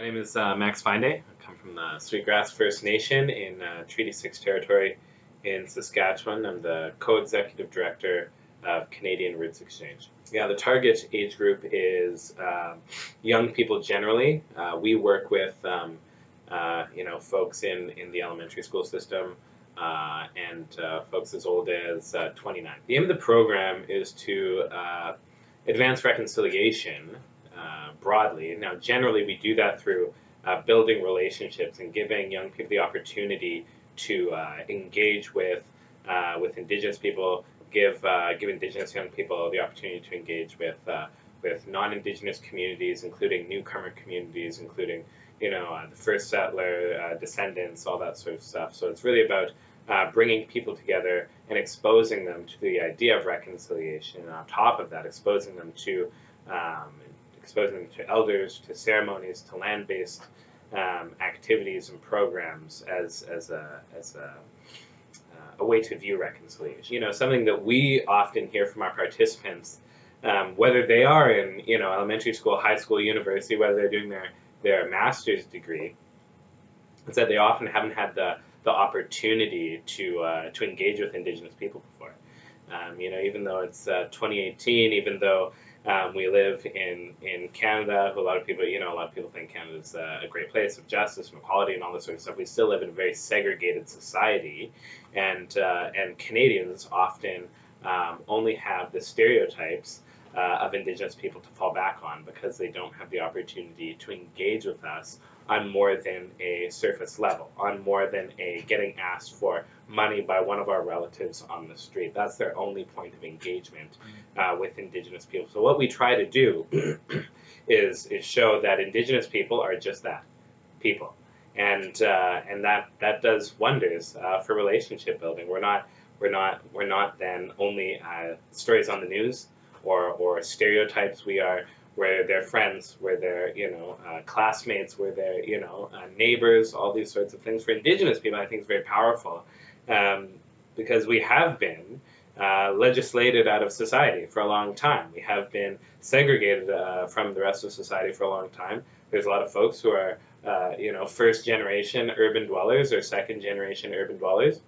My name is uh, Max FineDay. I come from the Sweetgrass First Nation in uh, Treaty 6 territory in Saskatchewan. I'm the co-executive director of Canadian Roots Exchange. Yeah, the target age group is uh, young people generally. Uh, we work with um, uh, you know folks in, in the elementary school system uh, and folks as old as 29. The aim of the program is to advance reconciliation uh, broadly. Now, generally, we do that through uh, building relationships and giving young people the opportunity to uh, engage with uh, with Indigenous people, give give Indigenous young people the opportunity to engage with with non-Indigenous communities, including newcomer communities, including you know the first settler descendants, all that sort of stuff. So it's really about uh, bringing people together and exposing them to the idea of reconciliation. And on top of that, exposing them to um, exposing them to elders, to ceremonies, to land-based um, activities and programs as as a as a uh, a way to view reconciliation. You know, something that we often hear from our participants, um, whether they are in you know elementary school, high school, university, whether they're doing their their master's degree, is that they often haven't had the the opportunity to uh, to engage with Indigenous people before. Um, you know, even though it's uh, 2018, even though um, we live in, in Canada, who a lot of people, you know, a lot of people think Canada is uh, a great place of justice and equality and all this sort of stuff. We still live in a very segregated society, and uh, and Canadians often um, only have the stereotypes uh, of Indigenous people to fall back on because they don't have the opportunity to engage with us on more than a surface level, on more than a getting asked for money by one of our relatives on the street. That's their only point of engagement uh, with Indigenous people. So what we try to do is is show that Indigenous people are just that, people, and uh, and that that does wonders uh, for relationship building. We're not we're not we're not then only uh, stories on the news or or stereotypes. We are where they're friends, where they're you know uh, classmates, where they're you know uh, neighbors, all these sorts of things. For Indigenous people, I think is very powerful um, because we have been uh, legislated out of society for a long time. We have been segregated uh, from the rest of society for a long time. There's a lot of folks who are uh, you know first generation urban dwellers or second generation urban dwellers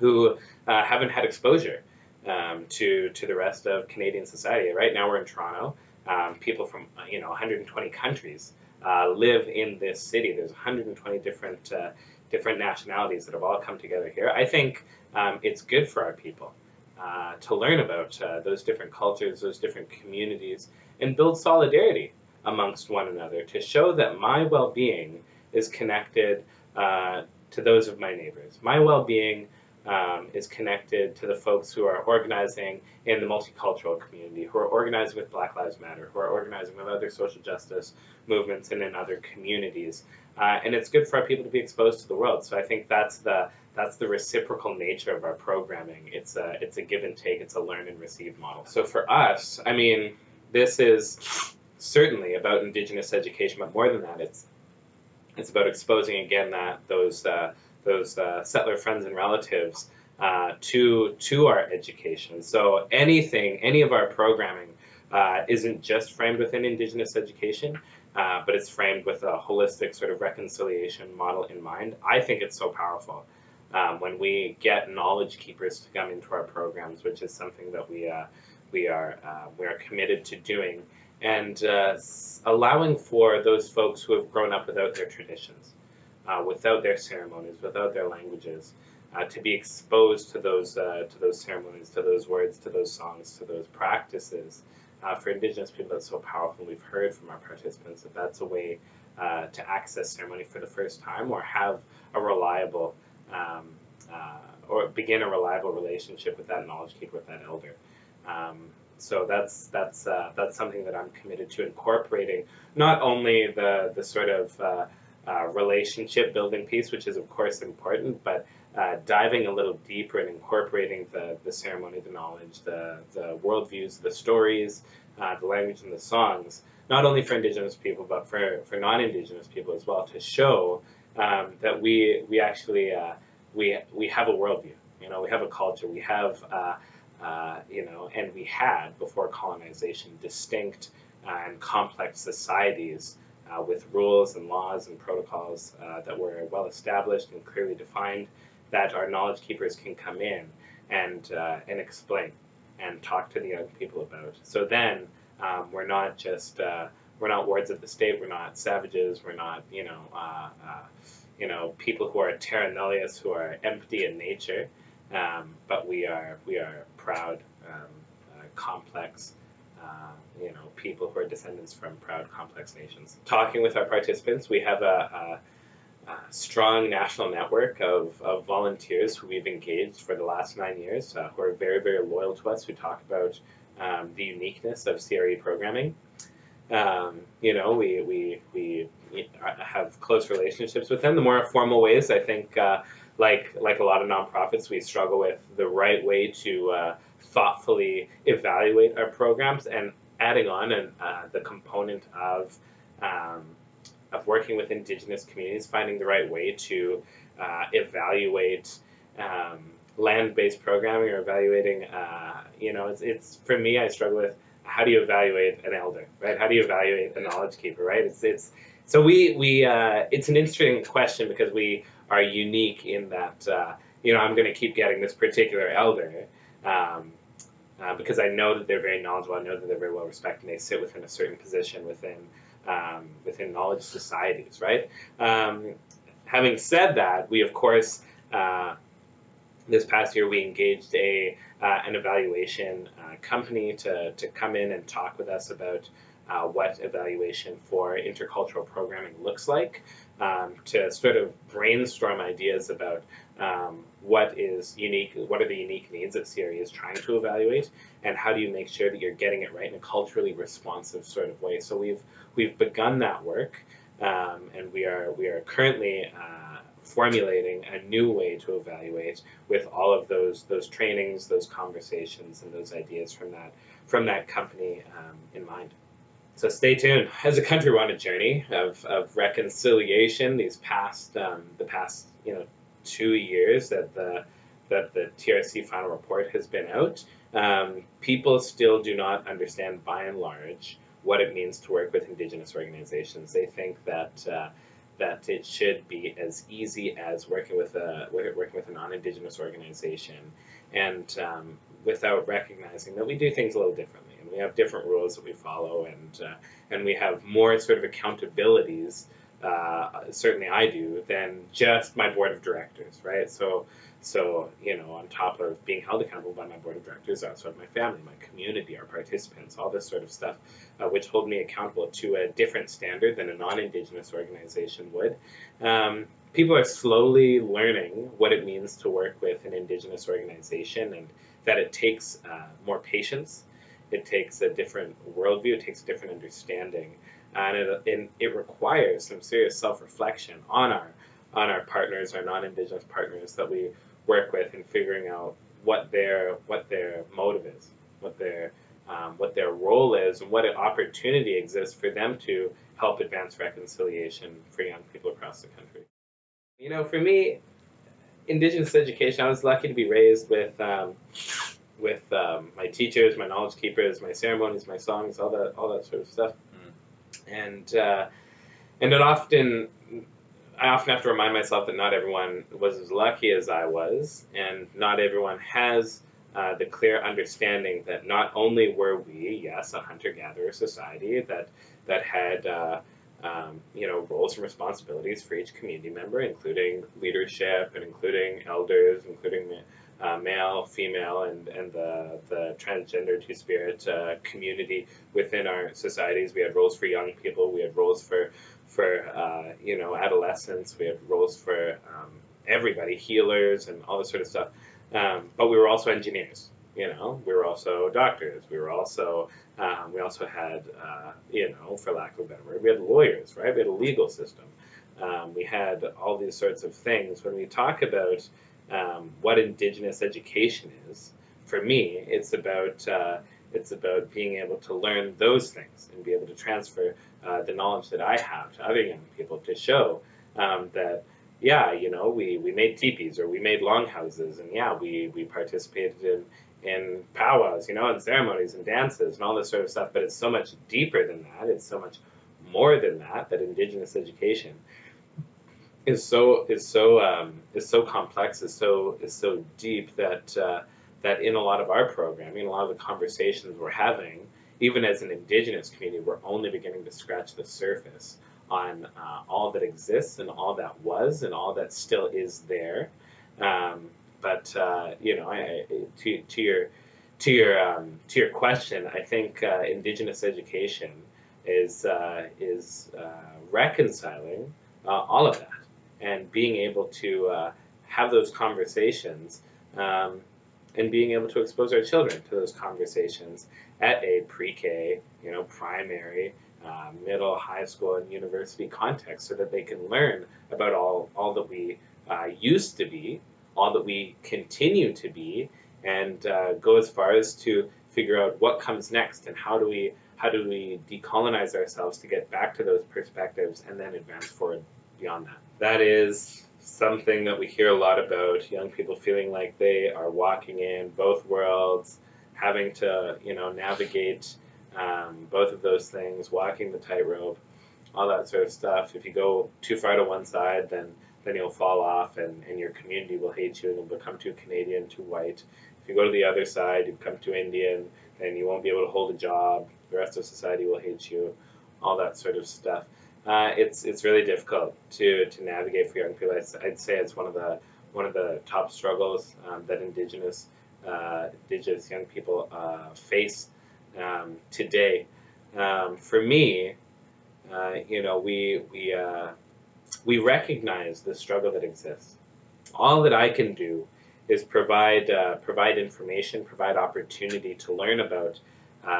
who uh, haven't had exposure um, to to the rest of Canadian society. Right now we're in Toronto. Um, people from you know 120 countries uh, live in this city. There's 120 different uh, different nationalities that have all come together here. I think um, it's good for our people uh, to learn about uh, those different cultures, those different communities, and build solidarity amongst one another to show that my well-being is connected uh, to those of my neighbors. My well-being um, is connected to the folks who are organizing in the multicultural community, who are organizing with Black Lives Matter, who are organizing with other social justice movements and in other communities. Uh, and it's good for our people to be exposed to the world. So I think that's the that's the reciprocal nature of our programming. It's a it's a give and take. It's a learn and receive model. So for us, I mean, this is certainly about Indigenous education, but more than that, it's it's about exposing again that those uh, those uh, settler friends and relatives uh, to to our education. So anything, any of our programming uh, isn't just framed within Indigenous education, uh, but it's framed with a holistic sort of reconciliation model in mind. I think it's so powerful um, when we get knowledge keepers to come into our programs, which is something that we uh, we are uh, we are committed to doing, and allowing for those folks who have grown up without their traditions uh, without their ceremonies, without their languages, uh, to be exposed to those uh, to those ceremonies, to those words, to those songs, to those practices. Uh, for Indigenous people, that's so powerful. We've heard from our participants that that's a way uh, to access ceremony for the first time or have a reliable um, uh, or begin a reliable relationship with that knowledge keeper, with that elder. Um, so that's that's that's something that I'm committed to incorporating. Not only the the sort of uh, relationship building piece, which is of course important, but uh, diving a little deeper and incorporating the, the ceremony, the knowledge, the, the worldviews, the stories, uh, the language, and the songs, not only for Indigenous people, but for, for non-Indigenous people as well, to show um, that we, we actually, uh, we, we have a worldview, you know, we have a culture, we have, uh, uh, you know, and we had, before colonization, distinct and complex societies uh, with rules and laws and protocols uh, that were well established and clearly defined that our knowledge keepers can come in and, uh, and explain and talk to the young people about. So then um, we're not just uh, we're not wards of the state. We're not savages. We're not you know uh, uh, you know people who are terra nullius who are empty in nature. Um, but we are we are proud, um, uh, complex, uh, you know, people who are descendants from proud, complex nations. Talking with our participants, we have a, a, strong national network of, of volunteers who we've engaged for the last nine years, uh, who are very, very loyal to us, who talk about um, the uniqueness of CRE programming. Um, you know, we, we, we have close relationships with them. The more formal ways, I think, uh, like like a lot of nonprofits, we struggle with the right way to uh, thoughtfully evaluate our programs and adding on and uh, the component of um, of working with indigenous communities, finding the right way to uh, evaluate um, land-based programming or evaluating. Uh, you know, it's, it's for me, I struggle with how do you evaluate an elder, right? How do you evaluate a knowledge keeper, right? It's it's so we we uh, it's an interesting question because we are unique in that uh, you know I'm going to keep getting this particular elder um, uh, because I know that they're very knowledgeable. I know that they're very well respected. and They sit within a certain position within um, within knowledge societies, right? Um, having said that, we of course uh, this past year we engaged a uh, an evaluation uh, company to to come in and talk with us about uh, what evaluation for intercultural programming looks like, um, to sort of brainstorm ideas about um, what is unique, what are the unique needs that CRE is trying to evaluate, and how do you make sure that you're getting it right in a culturally responsive sort of way. So we've we've begun that work, um, and we are we are currently uh, formulating a new way to evaluate with all of those those trainings, those conversations, and those ideas from that from that company um, in mind. So stay tuned. As a country, we're on a journey of, of reconciliation. These past um, the past you know two years that the that the TRC final report has been out, um, people still do not understand by and large what it means to work with Indigenous organizations. They think that uh, that it should be as easy as working with a working with a non-Indigenous organization, and um, without recognizing that we do things a little differently we have different rules that we follow, and uh, and we have more sort of accountabilities. Uh, certainly, I do than just my board of directors, right? So, so you know, on top of being held accountable by my board of directors, I also have my family, my community, our participants, all this sort of stuff, uh, which hold me accountable to a different standard than a non-indigenous organization would. Um, people are slowly learning what it means to work with an indigenous organization and that it takes uh, more patience it takes a different worldview, it takes a different understanding, and it, it, it requires some serious self-reflection on our on our partners, our non-indigenous partners that we work with, in figuring out what their what their motive is, what their um, what their role is, and what an opportunity exists for them to help advance reconciliation for young people across the country. You know, for me, Indigenous education, I was lucky to be raised with um, with um, my teachers, my knowledge keepers, my ceremonies, my songs, all that, all that sort of stuff. Mm. And uh, and it often, I often have to remind myself that not everyone was as lucky as I was, and not everyone has uh, the clear understanding that not only were we, yes, a hunter-gatherer society that that had. Uh, um, you know, roles and responsibilities for each community member, including leadership and including elders, including uh, male, female, and, and the, the transgender two spirit uh, community within our societies. We had roles for young people, we had roles for for uh, you know adolescents, we had roles for um, everybody, healers, and all this sort of stuff. Um, but we were also engineers. You know, we were also doctors. We were also um, we also had uh, you know, for lack of a better word, we had lawyers, right? We had a legal system. Um, we had all these sorts of things. When we talk about um, what Indigenous education is, for me, it's about uh, it's about being able to learn those things and be able to transfer uh, the knowledge that I have to other young people to show um, that yeah, you know, we, we made teepees or we made longhouses and yeah, we, we participated in, in powwows, you know, and ceremonies and dances and all this sort of stuff, but it's so much deeper than that. It's so much more than that, that Indigenous education is so is so um, is so complex, is so is so deep that uh, that in a lot of our programming, a lot of the conversations we're having, even as an Indigenous community, we're only beginning to scratch the surface on uh, all that exists and all that was and all that still is there. Um, but uh, you know, I, to to your to your um, to your question, I think uh, Indigenous education is uh, is uh, reconciling all of that and being able to uh, have those conversations um, and being able to expose our children to those conversations at a pre-K, you know, primary, uh, middle, high school, and university context, so that they can learn about all all that we uh, used to be, all that we continue to be, and uh, go as far as to figure out what comes next and how do we how do we decolonize ourselves to get back to those perspectives and then advance forward beyond that. That is something that we hear a lot about young people feeling like they are walking in both worlds, having to, you know, navigate um, both of those things, walking the tightrope, all that sort of stuff. If you go too far to one side, then then you'll fall off and, and your community will hate you and you'll become too Canadian, too white. If you go to the other side, you become too Indian, then you won't be able to hold a job. The rest of society will hate you, all that sort of stuff uh, it's it's really difficult to, to navigate for young people. I'd, say it's one of the one of the top struggles um, that Indigenous uh, Indigenous young people uh, face um, today. Um, for me, uh, you know, we we uh, we recognize the struggle that exists. All that I can do is provide uh, provide information, provide opportunity to learn about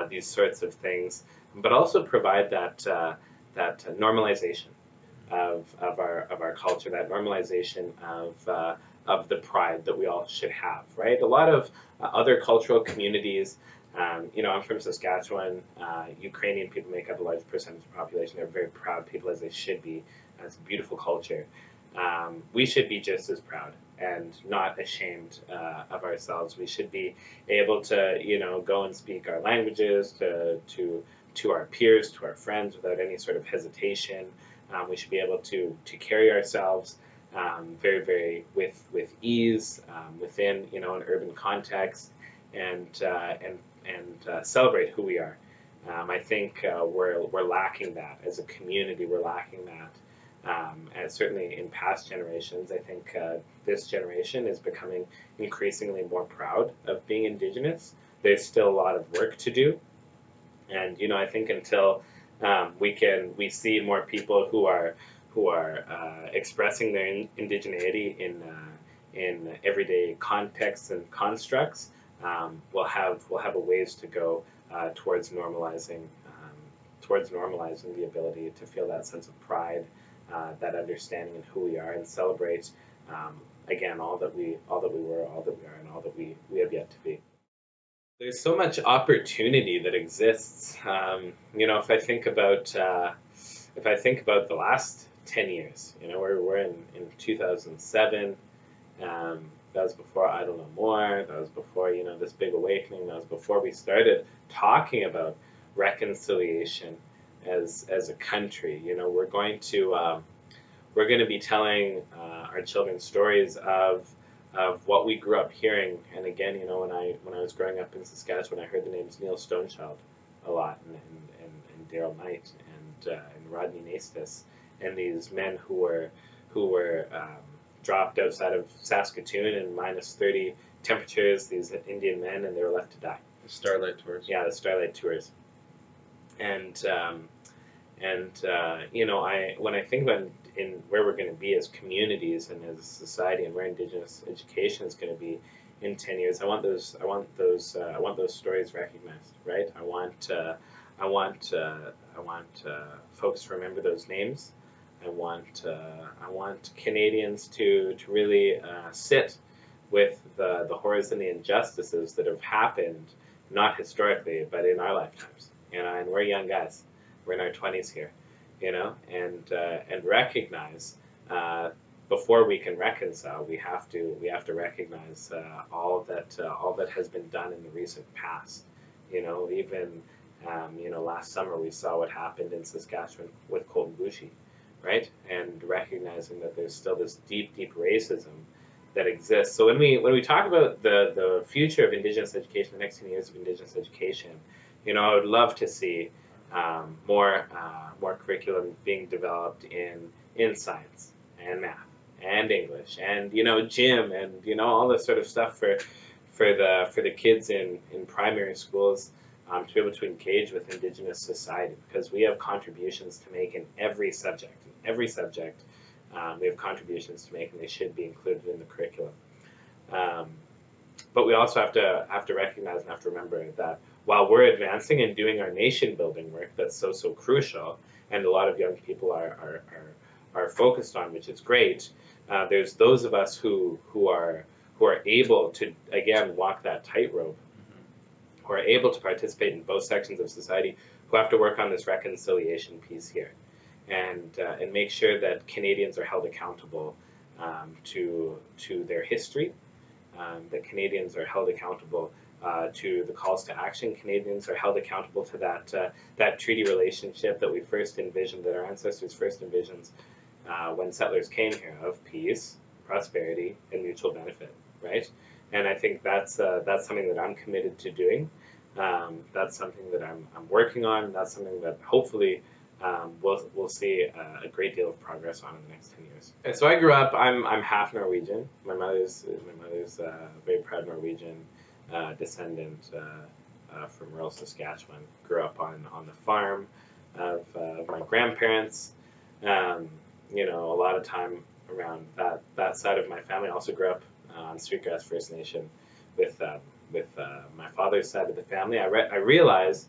these sorts of things, but also provide that that normalization of, of our of our culture, that normalization of uh, of the pride that we all should have, right? A lot of uh, other cultural communities, um, you know, I'm from Saskatchewan. Uh, Ukrainian people make up a large percentage of the population. They're very proud people, as they should be. It's a beautiful culture. Um, we should be just as proud and not ashamed uh, of ourselves. We should be able to, you know, go and speak our languages, to to to our peers, to our friends, without any sort of hesitation. Um, we should be able to to carry ourselves um, very, very with with ease um, within you know an urban context, and uh, and and uh, celebrate who we are. Um, I think uh, we're we're lacking that as a community. We're lacking that. Um, and certainly in past generations, I think uh, this generation is becoming increasingly more proud of being Indigenous. There's still a lot of work to do, and you know, I think until um, we can we see more people who are who are uh, expressing their in, indigeneity in uh, in everyday contexts and constructs, um, we'll have we'll have a ways to go uh, towards normalizing um, towards normalizing the ability to feel that sense of pride, uh, that understanding of who we are, and celebrate um, again all that we all that we were, all that we are, and all that we we have yet to be there's so much opportunity that exists. Um, you know, if I think about uh, if I think about the last ten years, you know, we're we're in in 2007. Um, that was before Idle No More. That was before you know this big awakening. That was before we started talking about reconciliation as as a country. You know, we're going to um, we're going to be telling uh, our children stories of of what we grew up hearing. And again, you know, when I when I was growing up in Saskatchewan, I heard the names Neil Stonechild a lot, and and, and, and Darrell Night and uh, and Rodney Naistus, and these men who were who were um, dropped outside of Saskatoon in minus thirty temperatures. These Indian men, and they were left to die. The Starlight Tours. Yeah, the Starlight Tours. And um, and uh, you know, I when I think about in where we're going to be as communities and as a society, and where Indigenous education is going to be in ten years, I want those. I want those. Uh, I want those stories recognized. Right. I want. Uh, I want. Uh, I want uh, folks to remember those names. I want. Uh, I want Canadians to to really sit with the the horrors and the injustices that have happened, not historically, but in our lifetimes. You know, and we're young guys we're in our 20s here, you know, and uh, and recognize uh, before we can reconcile, we have to we have to recognize uh, all that uh, all that has been done in the recent past, you know, even Um, you know, last summer we saw what happened in Saskatchewan with Colten Boushie, right? And recognizing that there's still this deep, deep racism that exists. So when we when we talk about the the future of Indigenous education, the next 10 years of Indigenous education, you know, I would love to see um, more uh, more curriculum being developed in in science and math and English and you know gym and you know all this sort of stuff for for the for the kids in in primary schools um, to be able to engage with Indigenous society because we have contributions to make in every subject. In every subject, um, we have contributions to make, and they should be included in the curriculum. Um, but we also have to have to recognize and have to remember that while we're advancing and doing our nation building work that's so so crucial, and a lot of young people are are, are, are focused on, which is great. Uh, there's those of us who who are who are able to again walk that tightrope, who are able to participate in both sections of society, who have to work on this reconciliation piece here, and uh, and make sure that Canadians are held accountable um, to to their history, um, that Canadians are held accountable uh, to the calls to action. Canadians are held accountable to that uh, that treaty relationship that we first envisioned, that our ancestors first envisioned uh, when settlers came here, of peace, prosperity, and mutual benefit. Right, and I think that's uh, that's something that I'm committed to doing. Um, that's something that I'm, I'm working on. That's something that hopefully um, we'll, we'll see a, a, great deal of progress on in the next 10 years. And so I grew up, I'm, I'm half Norwegian. My mother's, my mother's uh, very proud Norwegian uh, descendant uh, uh, from rural Saskatchewan. Grew up on, on the farm of uh, my grandparents. Um, you know, a lot of time around that, that side of my family. Also grew up on Sweetgrass First Nation with, um, with my father's side of the family. I, re- I realized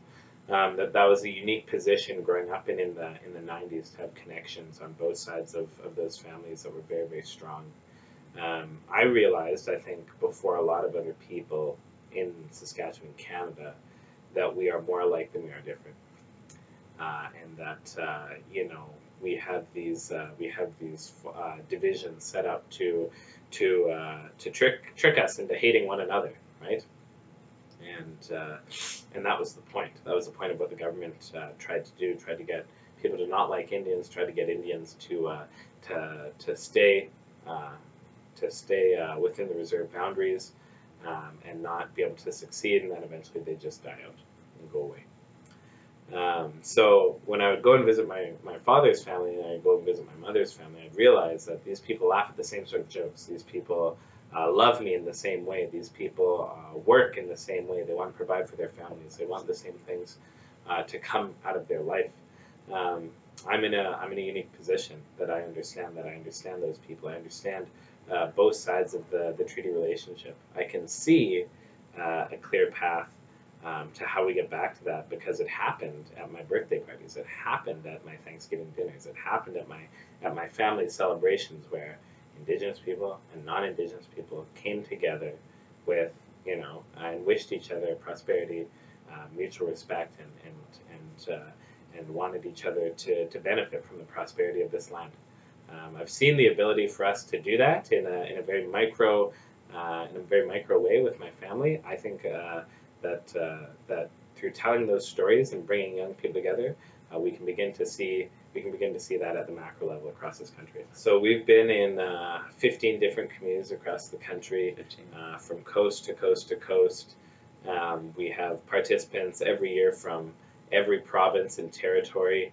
um, that that was a unique position growing up in in the in the 90s to have connections on both sides of, of those families that were very very strong. Um, I realized, I think, before a lot of other people in Saskatchewan, Canada, that we are more alike than we are different, uh, and that uh, you know we have these uh, we have these uh, divisions set up to to uh, to trick trick us into hating one another, right? And uh, and that was the point. That was the point of what the government tried to do. Tried to get people to not like Indians. Tried to get Indians to to to stay to stay within the reserve boundaries um, and not be able to succeed, and then eventually they just die out and go away. Um, so when I would go and visit my, my father's family and I'd go and visit my mother's family, I'd realize that these people laugh at the same sort of jokes. These people uh, love me in the same way. These people uh, work in the same way. They want to provide for their families. They want the same things uh, to come out of their life. Um, I'm in a I'm in a unique position that I understand that I understand those people. I understand uh, both sides of the, the treaty relationship. I can see uh, a clear path um, to how we get back to that because it happened at my birthday parties. It happened at my Thanksgiving dinners. It happened at my at my family celebrations where Indigenous people and non-Indigenous people came together with you know and wished each other prosperity, uh, mutual respect, and and and uh, and wanted each other to, to benefit from the prosperity of this land. Um, I've seen the ability for us to do that in a, in a very micro uh, in a very micro way with my family. I think uh, that uh, that through telling those stories and bringing young people together, uh, we can begin to see we can begin to see that at the macro level across this country. So we've been in uh, 15 different communities across the country, uh, from coast to coast to coast. Um, we have participants every year from every province and territory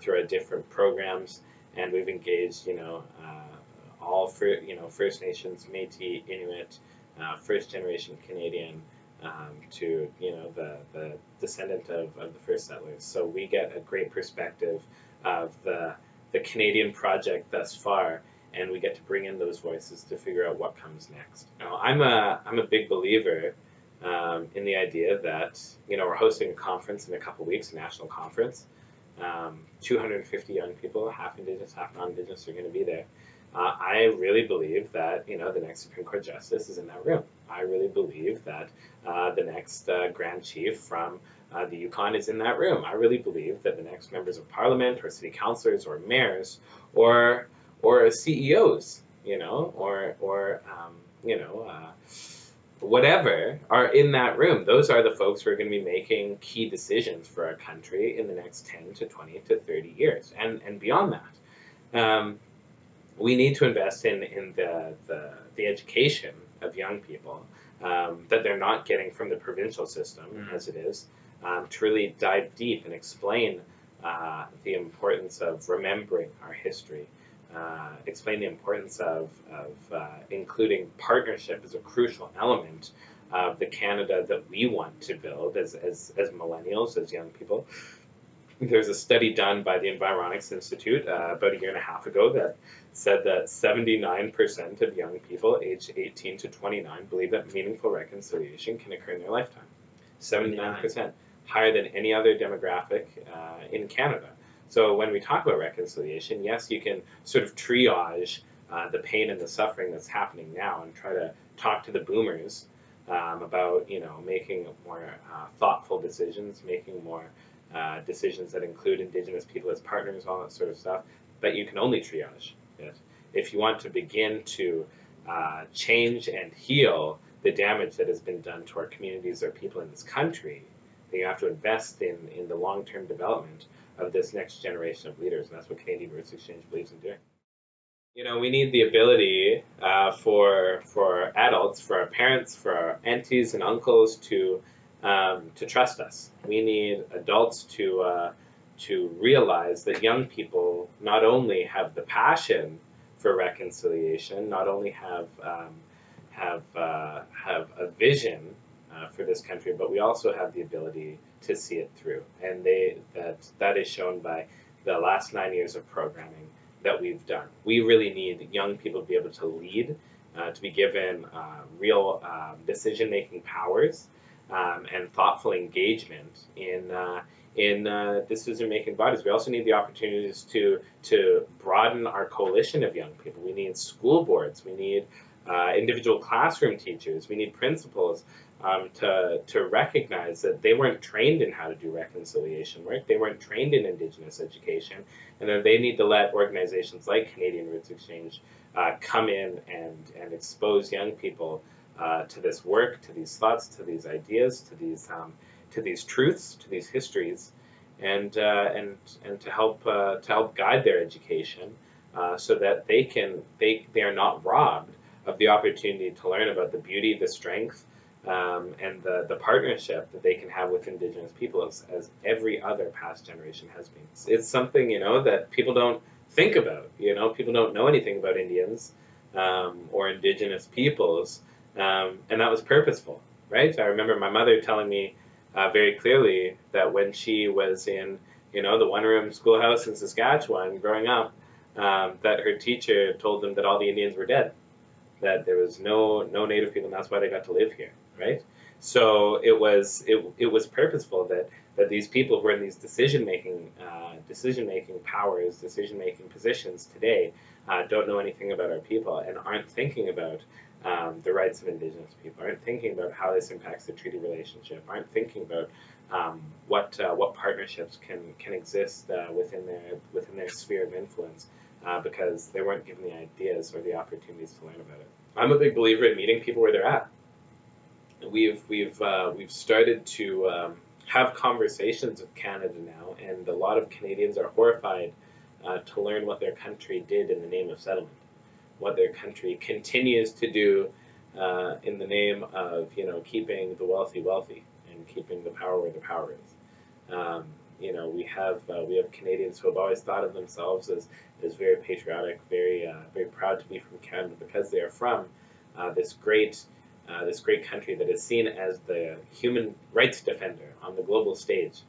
through our different programs and we've engaged, you know, uh, all for you know First Nations, Métis, Inuit, uh, first generation Canadian, um, to you know the the descendant of, of the first settlers. So we get a great perspective of the the Canadian project thus far, and we get to bring in those voices to figure out what comes next. Now, I'm a I'm a big believer um, in the idea that you know we're hosting a conference in a couple weeks, a national conference um, 250 young people, half Indigenous, half non-Indigenous, are going to be there. Uh, I really believe that you know the next Supreme Court justice is in that room. I really believe that uh, the next uh, Grand Chief from uh, the Yukon is in that room. I really believe that the next members of Parliament or city councilors or mayors or or CEOs, you know, or or um, you know, uh, whatever are in that room. Those are the folks who are going to be making key decisions for our country in the next 10 to 20 to 30 years and, and beyond that. Um, we need to invest in, in the, the, the education of young people um, that they're not getting from the provincial system mm-hmm. as it is, um, to really dive deep and explain uh, the importance of remembering our history, uh, explain the importance of, of uh, including partnership as a crucial element of the Canada that we want to build as, as, as millennials, as young people. There's a study done by the Environics Institute uh, about a year and a half ago that said that 79% of young people aged 18 to 29 believe that meaningful reconciliation can occur in their lifetime. 79%, higher than any other demographic uh, in Canada. So when we talk about reconciliation, yes, you can sort of triage uh, the pain and the suffering that's happening now and try to talk to the boomers um, about, you know, making more uh, thoughtful decisions, making more uh, decisions that include Indigenous people as partners, all that sort of stuff. But you can only triage it. If you want to begin to uh, change and heal the damage that has been done to our communities or people in this country, then you have to invest in, in the long-term development of this next generation of leaders, and that's what Canadian Roots Exchange believes in doing. You know, we need the ability uh, for for adults, for our parents, for our aunties and uncles to um, to trust us. We need adults to uh, to realize that young people not only have the passion for reconciliation, not only have um, have uh, have a vision uh, for this country, but we also have the ability to see it through. And they that that is shown by the last nine years of programming that we've done. We really need young people to be able to lead, uh, to be given uh, real um, decision making powers um, and thoughtful engagement in uh, in uh, decision making bodies. We also need the opportunities to to broaden our coalition of young people. We need school boards. We need uh, individual classroom teachers. We need principals um, to, to recognize that they weren't trained in how to do reconciliation work, they weren't trained in Indigenous education, and that they need to let organizations like Canadian Roots Exchange uh, come in and, and expose young people uh, to this work, to these thoughts, to these ideas, to these, um, to these truths, to these histories, and, uh, and, and to, help, uh, to help guide their education uh, so that they, can, they, they are not robbed of the opportunity to learn about the beauty, the strength, um, and the, the partnership that they can have with Indigenous people as, every other past generation has been. It's something, you know, that people don't think about. You know, people don't know anything about Indians um, or Indigenous peoples, um, and that was purposeful, right? I remember my mother telling me uh, very clearly that when she was in, you know, the one-room schoolhouse in Saskatchewan growing up, um, that her teacher told them that all the Indians were dead that there was no no native people, and that's why they got to live here, right? So it was it, it was purposeful that that these people who are in these decision making uh, decision making powers, decision making positions today, uh, don't know anything about our people and aren't thinking about um, the rights of Indigenous people, aren't thinking about how this impacts the treaty relationship, aren't thinking about um, what uh, what partnerships can can exist uh, within their within their sphere of influence uh, because they weren't given the ideas or the opportunities to learn about it. I'm a big believer in meeting people where they're at. We've we've uh, we've started to um, have conversations with Canada now, and a lot of Canadians are horrified uh, to learn what their country did in the name of settlement, what their country continues to do uh, in the name of you know keeping the wealthy wealthy and keeping the power where the power is. Um, you know, we have uh, we have Canadians who have always thought of themselves as, as very patriotic, very uh, very proud to be from Canada because they are from uh, this great uh, this great country that is seen as the human rights defender on the global stage,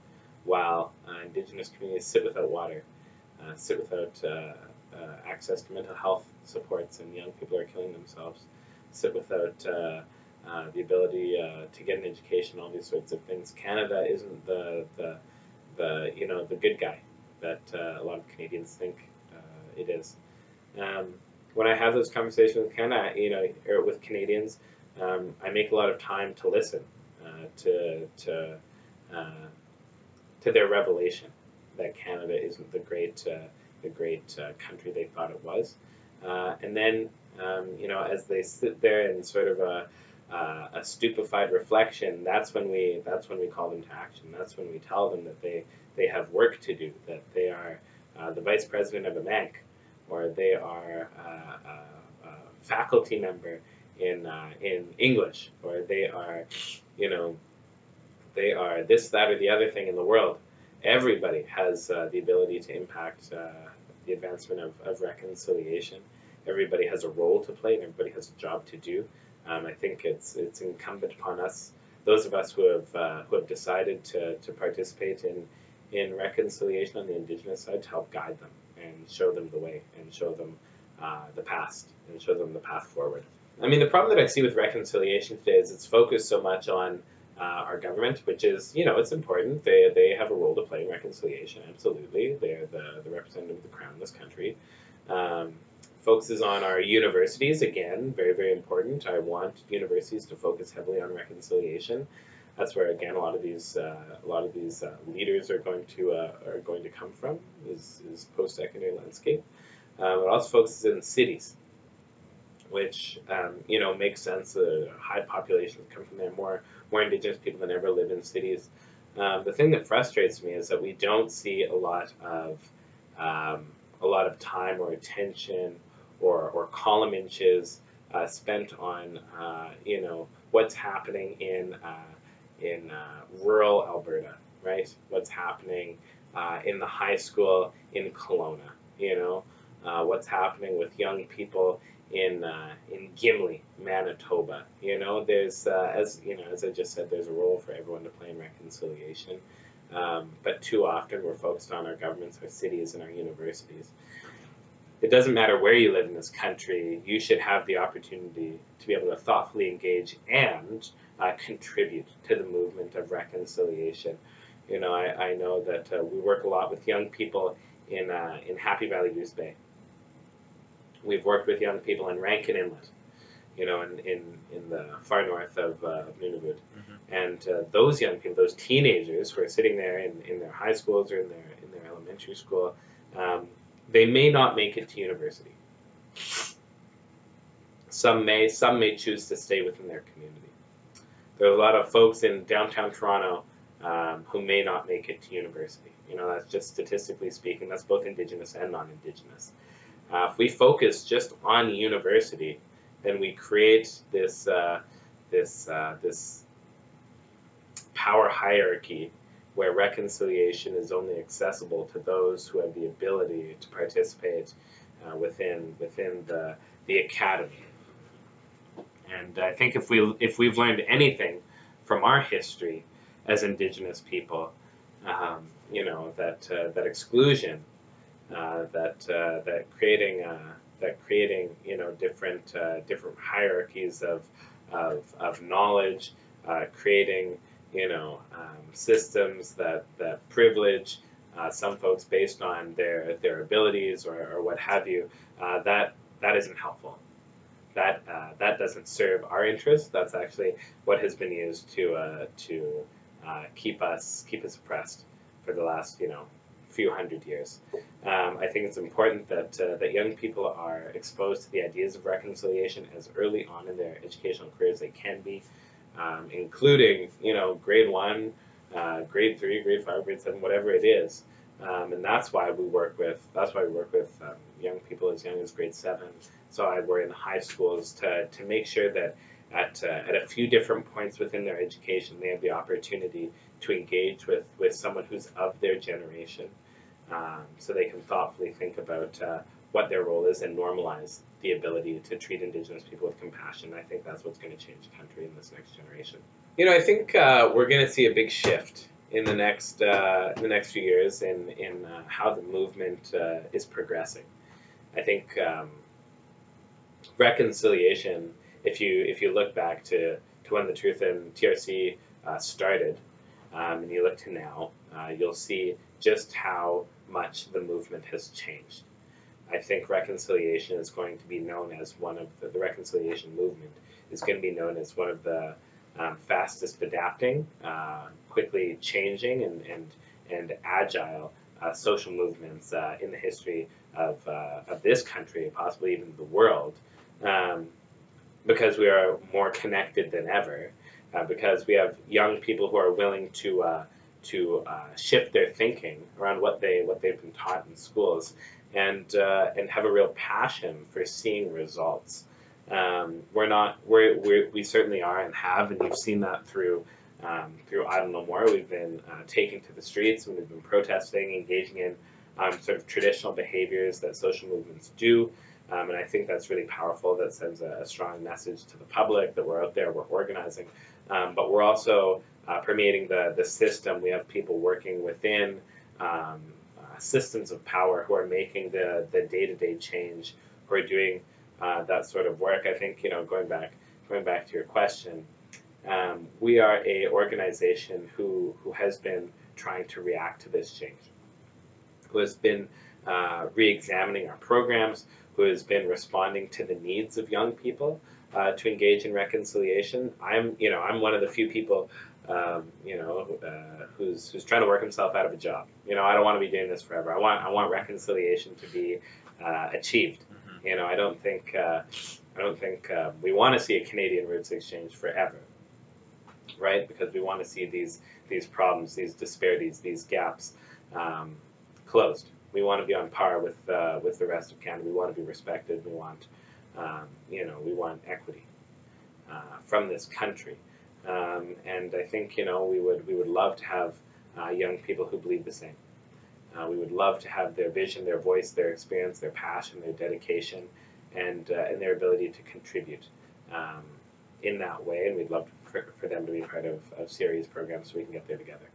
while uh, Indigenous communities sit without water, uh, sit without access to mental health supports, and young people are killing themselves, sit without the ability to get an education, all these sorts of things. Canada isn't the, the the you know the good guy that uh, a lot of Canadians think uh, it is. Um, when I have those conversations with Canada, you know, or with Canadians, um, I make a lot of time to listen uh, to to uh, to their revelation that Canada isn't the great uh, the great uh, country they thought it was, and then um, you know as they sit there in sort of uh, a stupefied reflection, that's when we that's when we call them to action. That's when we tell them that they they have work to do, that they are uh, the vice president of a bank, or they are uh, a, a faculty member in uh, in English, or they are, you know, they are this, that, or the other thing in the world. Everybody has uh, the ability to impact uh, the advancement of, of reconciliation. Everybody has a role to play, and everybody has a job to do. Um, I think it's it's incumbent upon us, those of us who have uh, who have decided to, to participate in in reconciliation on the Indigenous side, to help guide them and show them the way and show them uh, the past and show them the path forward. I mean, the problem that I see with reconciliation today is it's focused so much on uh, our government, which is, you know, it's important. They, they have a role to play in reconciliation, absolutely. They're the, the representative of the crown in this country. Um, focuses on our universities, again, very, very important. I want universities to focus heavily on reconciliation. That's where, again, a lot of these, uh, a lot of these uh, leaders are going to uh, are going to come from. Is, is post-secondary landscape. Um, it also focuses in cities which um, you know makes sense. The high populations come from there. More more indigenous people than ever live in cities. Um, the thing that frustrates me is that we don't see a lot of um, a lot of time or attention or or column inches uh, spent on uh, you know what's happening in uh, in uh, rural Alberta, right? What's happening uh, in the high school in Kelowna, you know. what's happening with young people in uh, in Gimli, Manitoba. You know, there's uh, as you know, as I just said, there's a role for everyone to play in reconciliation. Um, but too often we're focused on our governments, our cities, and our universities. It doesn't matter where you live in this country, you should have the opportunity to be able to thoughtfully engage and uh, contribute to the movement of reconciliation. You know, I, I know that uh, we work a lot with young people in, uh, in Happy Valley Goose Bay we've worked with young people in Rankin Inlet, you know, in, in, in the far north of, uh, Nunavut. Mm-hmm. And uh, those young people, those teenagers who are sitting there in, in their high schools or in their, in their elementary school, um, they may not make it to university. Some may, some may choose to stay within their community. There are a lot of folks in downtown Toronto um, who may not make it to university. You know, that's just statistically speaking, that's both Indigenous and non-Indigenous. Uh, if we focus just on university, then we create this uh, this uh, this power hierarchy where reconciliation is only accessible to those who have the ability to participate uh, within within the the academy. And I think if we if we've learned anything from our history as Indigenous people, um, you know that uh, that exclusion that uh, that creating uh, that creating you know different different hierarchies of of, of knowledge, creating you know um, systems that that privilege uh, some folks based on their their abilities or, or what have you, uh, that that isn't helpful. That uh, that doesn't serve our interests. That's actually what has been used to to keep us keep us oppressed for the last you know few hundred years. Um, I think it's important that uh, that young people are exposed to the ideas of reconciliation as early on in their educational careers they can be, um, including you know grade one, uh, grade three, grade five, grade seven, whatever it is. Um, and that's why we work with that's why we work with um, young people as young as grade seven. So I work in high schools to to make sure that at, uh, at a few different points within their education, they have the opportunity to engage with, with someone who's of their generation um, so they can thoughtfully think about uh, what their role is and normalize the ability to treat Indigenous people with compassion. I think that's what's going to change the country in this next generation. You know, I think uh, we're going to see a big shift in the next uh, in the next few years in in uh, how the movement uh, is progressing. I think um, reconciliation. If you if you look back to, to when the Truth and TRC uh, started, um, and you look to now, you'll see just how much the movement has changed. I think reconciliation is going to be known as one of the, the reconciliation movement is going to be known as one of the um, fastest adapting, uh, quickly changing, and and and agile uh, social movements uh, in the history of uh, of this country, possibly even the world. Um, because we are more connected than ever, uh, because we have young people who are willing to uh, to uh, shift their thinking around what they what they've been taught in schools, and uh, and have a real passion for seeing results. Um, we're not we're, we're, we certainly are and have, and you've seen that through. Um, through Idle No More, we've been uh, taking to the streets and we've been protesting, engaging in um, sort of traditional behaviors that social movements do. Um, and I think that's really powerful. That sends a, a, strong message to the public that we're out there, we're organizing. Um, but we're also uh, permeating the, the system. We have people working within um, uh, systems of power who are making the, the day-to-day change, who are doing uh, that sort of work. I think, you know, going back, going back to your question, um, we are a organization who, who has been trying to react to this change, who has been uh, re-examining our programs, who has been responding to the needs of young people uh, to engage in reconciliation. I'm, you know, I'm one of the few people, um, you know, uh, who's who's trying to work himself out of a job. You know, I don't want to be doing this forever. I want I want reconciliation to be uh, achieved. Mm-hmm. You know, I don't think uh, I don't think uh, we want to see a Canadian Roots Exchange forever, right? Because we want to see these these problems, these disparities, these gaps um, closed. We want to be on par with uh, with the rest of Canada. We want to be respected. We want, um, you know, we want equity uh, from this country. Um, and I think you know we would we would love to have uh, young people who believe the same. Uh, we would love to have their vision, their voice, their experience, their passion, their dedication, and uh, and their ability to contribute um, in that way. And we'd love for, for them to be part of, of CRE's programs so we can get there together.